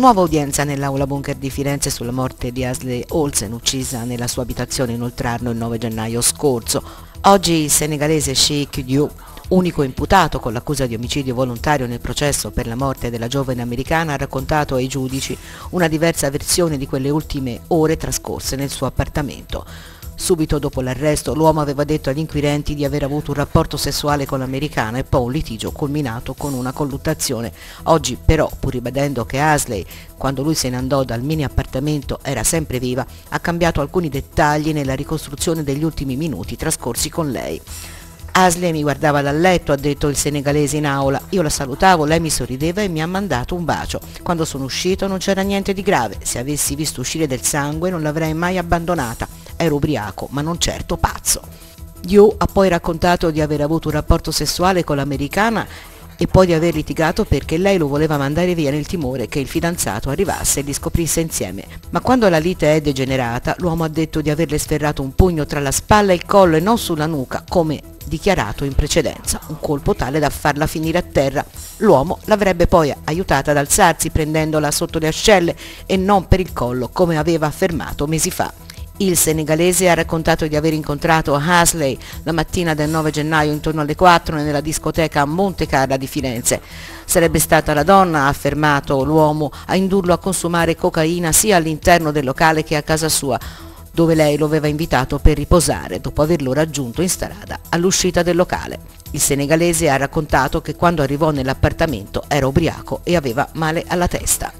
Nuova udienza nell'aula bunker di Firenze sulla morte di Asley Olsen, uccisa nella sua abitazione in Oltrarno il 9 gennaio scorso. Oggi il senegalese Sheikh Diou, unico imputato con l'accusa di omicidio volontario nel processo per la morte della giovane americana, ha raccontato ai giudici una diversa versione di quelle ultime ore trascorse nel suo appartamento. Subito dopo l'arresto l'uomo aveva detto agli inquirenti di aver avuto un rapporto sessuale con l'americana e poi un litigio culminato con una colluttazione. Oggi però, pur ribadendo che Asley, quando lui se ne andò dal mini appartamento, era sempre viva, ha cambiato alcuni dettagli nella ricostruzione degli ultimi minuti trascorsi con lei. Asley mi guardava dal letto, ha detto il senegalese in aula. Io la salutavo, lei mi sorrideva e mi ha mandato un bacio. Quando sono uscito non c'era niente di grave. Se avessi visto uscire del sangue non l'avrei mai abbandonata. Ero ubriaco, ma non certo pazzo. Dio ha poi raccontato di aver avuto un rapporto sessuale con l'americana e poi di aver litigato perché lei lo voleva mandare via nel timore che il fidanzato arrivasse e li scoprisse insieme. Ma quando la lite è degenerata, l'uomo ha detto di averle sferrato un pugno tra la spalla e il collo e non sulla nuca, come dichiarato in precedenza, un colpo tale da farla finire a terra. L'uomo l'avrebbe poi aiutata ad alzarsi prendendola sotto le ascelle e non per il collo, come aveva affermato mesi fa. Il senegalese ha raccontato di aver incontrato Hasley la mattina del 9 gennaio intorno alle 4 nella discoteca Monte Carla di Firenze. Sarebbe stata la donna, ha affermato l'uomo, a indurlo a consumare cocaina sia all'interno del locale che a casa sua, dove lei lo aveva invitato per riposare dopo averlo raggiunto in strada all'uscita del locale. Il senegalese ha raccontato che quando arrivò nell'appartamento era ubriaco e aveva male alla testa.